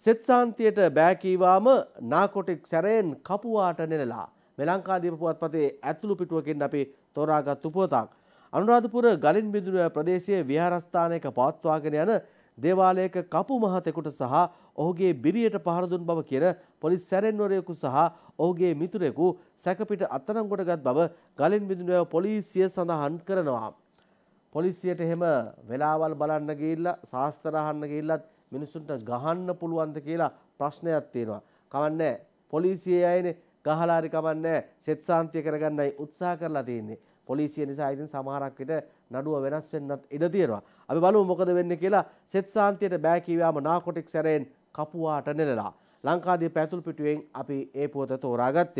සෙත් සාන්තියට බෑකීවාම නාකොටික් සැරයෙන් කපුවාට නෙලලා මේ ලංකාදීප පුවත්පතේ ඇතුළු පිටුවකින් අපි තෝරාගත්තු පුවතක්. අනුරාධපුර ගලින් බිඳුන ප්‍රදේශයේ විහාරස්ථානයක පවත්වාගෙන යන දේවාලයක කපු මහතෙකුට සහ ඔහුගේ බිරියට පහර දුන් බව කියන පොලිස් සැරෙන්වරයෙකු සහ ඔහුගේ මිතුරෙකු සැකපිට අත්අඩංගුවටගත් බව ගලින් බිඳුන පොලිසිය සඳහන් කරනවා. පොලිසියට එහෙම වෙලාවල් බලන්න ගිහිල්ලා ශාස්ත්‍ර අහන්න ගිහිල්ලත් මිනිසුන්ට ගහන්න පුළුවන්ද කියලා ප්‍රශ්නයක් තියෙනවා. කවන්නේ පොලිසියේ අයනේ ගහලා හරි කවන්නේ සෙත් සාන්තිය කරගන්නයි උත්සාහ කරලා තියෙන්නේ. පොලිසිය නිසා ඉතින් සමහරක් විට නඩුව වෙනස් වෙන්නත් ඉඩ තියෙනවා. අපි බලමු මොකද වෙන්නේ කියලා සෙත් සාන්තියට බෑ කිව්වම නාකොටික් සැරෙන් කපුවාට නෙලලා. ලංකාදීප ඇතුල් පිටුවෙන් අපි ඒ පුවත තෝරාගත්තේ.